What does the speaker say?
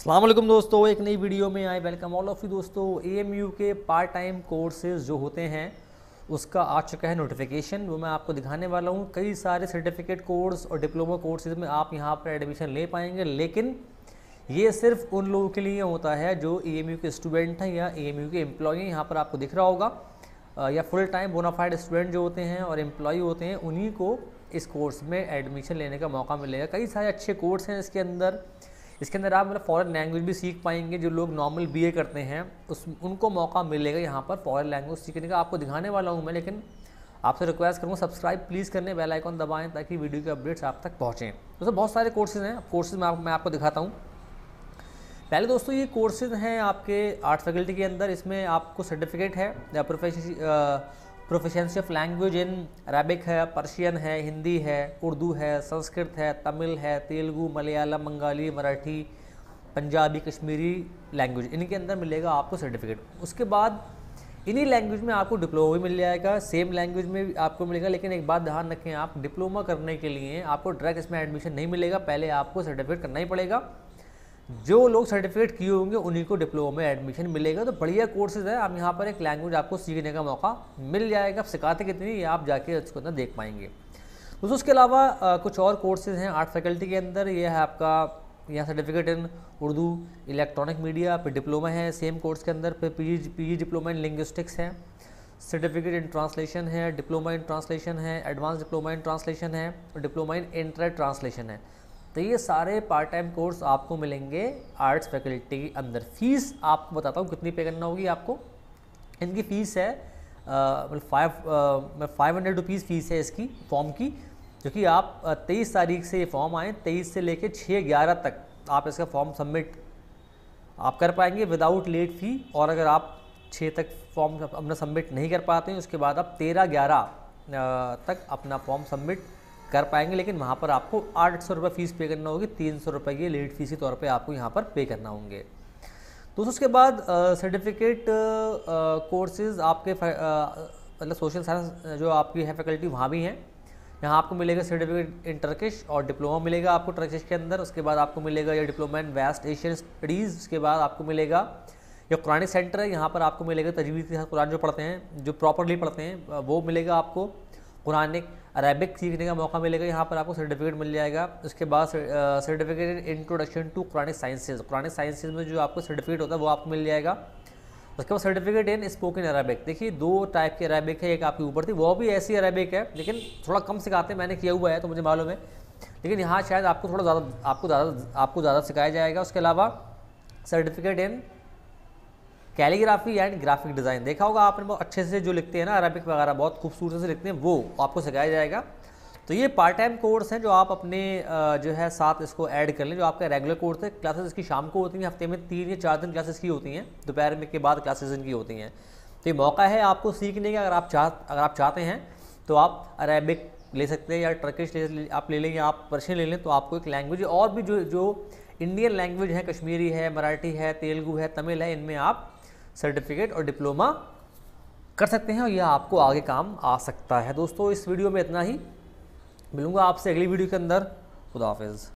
अल्लाम दोस्तों, एक नई वीडियो में आए वेलकम ऑल ऑफ़ यू दोस्तों। AMU के पार्ट टाइम कोर्सेज जो होते हैं, उसका आ चुका है नोटिफिकेशन वो मैं आपको दिखाने वाला हूँ। कई सारे सर्टिफिकेट कोर्स और डिप्लोमा कोर्सेज में आप यहाँ पर एडमिशन ले पाएँगे, लेकिन ये सिर्फ़ उन लोगों के लिए होता है जो ए के स्टूडेंट हैं या ए के एम्प्लॉय हैं। यहाँ पर आपको दिख रहा होगा या फुल टाइम बोनाफाइड स्टूडेंट जो होते हैं और एम्प्लॉय होते हैं, उन्हीं को इस कोर्स में एडमिशन लेने का मौका मिलेगा। कई सारे अच्छे कोर्स हैं इसके अंदर। इसके अंदर आप मतलब फ़ॉरन लैंग्वेज भी सीख पाएँगे जो लोग नॉर्मल बीए करते हैं उस उनको मौका मिलेगा यहाँ पर फ़ॉरन लैंग्वेज सीखने का। आपको दिखाने वाला हूँ मैं लेकिन आपसे रिक्वेस्ट करूँगा सब्सक्राइब प्लीज़ करने बेल आइकॉन दबाएँ ताकि वीडियो के अपडेट्स आप तक पहुँचें। दोस्तों बहुत सारे कोर्सेज हैं। कोर्सेज में आप, मैं आपको दिखाता हूँ। पहले दोस्तों ये कोर्सेज हैं आपके आर्ट फैकल्टी के अंदर। इसमें आपको सर्टिफिकेट है या profession proficiency of language in Arabic है पर्शियन है हिंदी है उर्दू है संस्कृत है तमिल है तेलुगू मलयालम बंगाली मराठी पंजाबी कश्मीरी लैंग्वेज इनके अंदर मिलेगा आपको सर्टिफिकेट उसके बाद इन्हीं लैंग्वेज में आपको डिप्लोमा भी मिल जाएगा. सेम लैंग्वेज में भी आपको मिलेगा, लेकिन एक बात ध्यान रखें आप डिप्लोमा करने के लिए आपको डायरेक्ट इसमें एडमिशन नहीं मिलेगा. पहले आपको सर्टिफिकेट करना ही पड़ेगा. जो लोग सर्टिफिकेट किए होंगे, उन्हीं को डिप्लोमा में एडमिशन मिलेगा। तो बढ़िया कोर्सेज है। आप यहाँ पर एक लैंग्वेज आपको सीखने का मौका मिल जाएगा। आप सिखाते कितनी ये आप जाके उसको अंदर देख पाएँगे। दोस्तों, उसके अलावा कुछ और कोर्सेज हैं आर्ट फैकल्टी के अंदर। ये है आपका, यहाँ certificate in Urdu electronic media फिर डिप्लोमा है सेम कोर्स के अंदर। फिर P G diploma in linguistics है। सर्टिफिकेट इन ट्रांसलेशन है डिप्लोमा इन ट्रांसलेशन है एडवांस डिप्लोमा इन ट्रांसलेशन है डिप्लोमा इन इंटर ट्रांसलेशन है। तो ये सारे पार्ट टाइम कोर्स आपको मिलेंगे आर्ट्स फैकल्टी के अंदर. फ़ीस आपको बताता हूँ कितनी पे करना होगी आपको. इनकी फ़ीस है मतलब five five hundred rupees fees है इसकी फॉर्म की, जो कि आप तेईस तारीख से ये फॉर्म आए, तेईस से लेकर छः ग्यारह तक आप इसका फॉर्म सबमिट आप कर पाएँगे विदाउट लेट फ़ी और अगर आप छः तक फॉर्म अपना सबमिट नहीं कर पाते हैं, उसके बाद आप तेरह ग्यारह तक अपना फॉर्म सबमिट कर पाएँगे, लेकिन वहाँ पर आपको आठ सौ रुपये फ़ीस पे करना होगी, तीन सौ रुपये की लेट फ़ीस के तौर पे आपको यहाँ पर पे करना होंगे। दोस्तों उसके बाद सर्टिफिकेट कोर्सेज आपके मतलब सोशल साइंस जो आपकी है फैकल्टी वहाँ भी हैं। यहाँ आपको मिलेगा सर्टिफिकेट इन टर्किश और डिप्लोमा मिलेगा आपको टर्किश के अंदर। उसके बाद आपको मिलेगा ये diploma in West Asian studies उसके बाद आपको मिलेगा ये कुरानी सेंटर है। यहाँ पर आपको मिलेगा तजवीज़ के साथ कुरान जो पढ़ते हैं, जो प्रॉपरली पढ़ते हैं, वो मिलेगा आपको। कुरानिक अरेबिक सीखने का मौका मिलेगा, यहाँ पर आपको सर्टिफिकेट मिल जाएगा। उसके बाद certificate introduction to Quranic sciences Quranic sciences में जो आपको सर्टिफिकेट होता है, वो आपको मिल जाएगा। उसके बाद सर्टिफिकेट इन स्पोकन अरेबिक देखिए, दो टाइप की अरेबिक है, एक आपके ऊपर थी, वो भी ऐसी अरेबिक है, लेकिन थोड़ा कम सिखाते हैं, मैंने किया हुआ है तो मुझे मालूम है। लेकिन यहाँ शायद आपको थोड़ा ज़्यादा, आपको ज़्यादा आपको ज़्यादा सिखाया जाएगा। उसके अलावा certificate in calligraphy and graphic design. देखा होगा आपने बहुत अच्छे से जो लिखते हैं ना, अरबिक वगैरह बहुत खूबसूरत से लिखते हैं, वो आपको सिखाया जाएगा। तो ये पार्ट टाइम कोर्स हैं जो आप अपने जो है साथ इसको ऐड कर लें, जो आपका रेगुलर कोर्स है। क्लासेस इसकी शाम को होती हैं, हफ़्ते में तीन या चार दिन क्लासेस की होती हैं। दोपहर में के बाद क्लासेस इनकी होती हैं। तो ये मौका है आपको सीखने का, अगर आप चाह, अगर आप चाहते हैं तो आप अरेबिक ले सकते हैं या टर्किश ले आप ले लें या आप पर्शियन ले लें तो आपको एक लैंग्वेज और भी जो जो इंडियन लैंग्वेज है, कश्मीरी है, मराठी है, तेलुगु है, तमिल है, इनमें आप सर्टिफिकेट और डिप्लोमा कर सकते हैं और यह आपको आगे काम आ सकता है। दोस्तों, इस वीडियो में इतना ही। मिलूँगा आपसे अगली वीडियो के अंदर। खुदा हाफिज़।